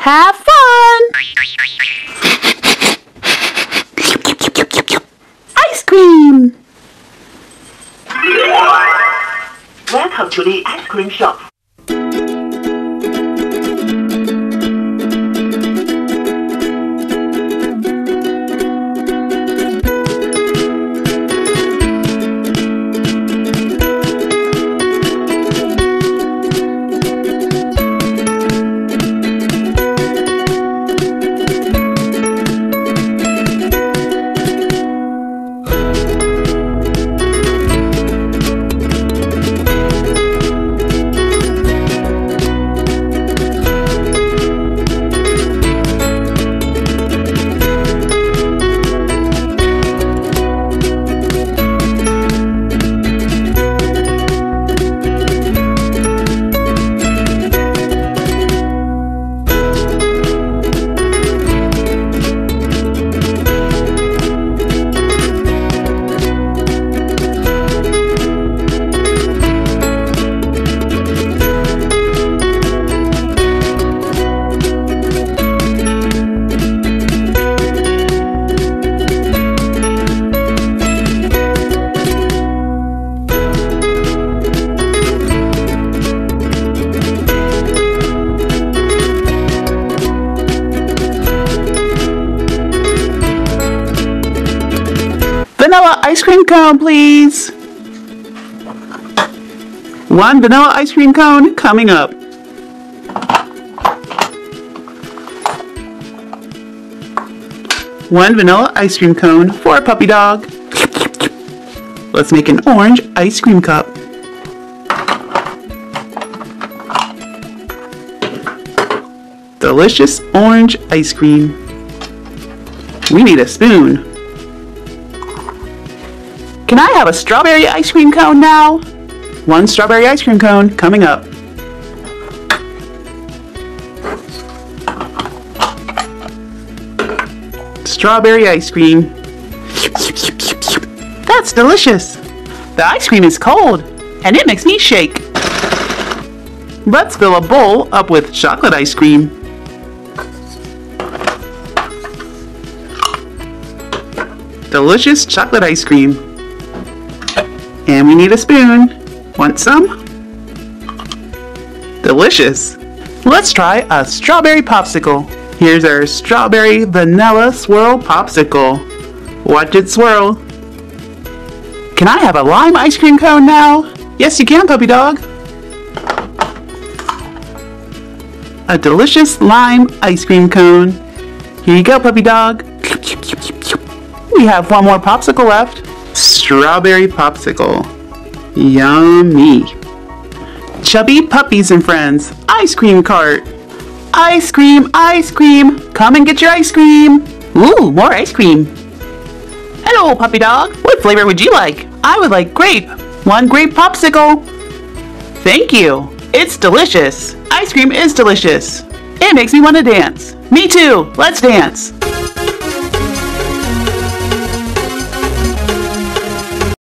Have fun! Ice cream! Welcome to the ice cream shop. Vanilla ice cream cone, please. One vanilla ice cream cone coming up. One vanilla ice cream cone for a puppy dog. Let's make an orange ice cream cup. Delicious orange ice cream. We need a spoon. Can I have a strawberry ice cream cone now? One strawberry ice cream cone coming up. Strawberry ice cream. That's delicious. The ice cream is cold and it makes me shake. Let's fill a bowl up with chocolate ice cream. Delicious chocolate ice cream. And we need a spoon. Want some? Delicious. Let's try a strawberry popsicle. Here's our strawberry vanilla swirl popsicle. Watch it swirl. Can I have a lime ice cream cone now? Yes, you can, puppy dog. A delicious lime ice cream cone. Here you go, puppy dog. We have one more popsicle left. Strawberry popsicle. Yummy. Chubby puppies and friends. Ice cream cart. Ice cream, ice cream. Come and get your ice cream. Ooh, more ice cream. Hello, puppy dog. What flavor would you like? I would like grape. One grape popsicle. Thank you. It's delicious. Ice cream is delicious. It makes me want to dance. Me too. Let's dance.